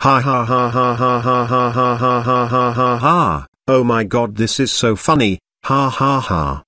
Ha ha ha ha ha ha ha ha ha ha ha ha ha. Oh my god this is so funny, ha ha ha.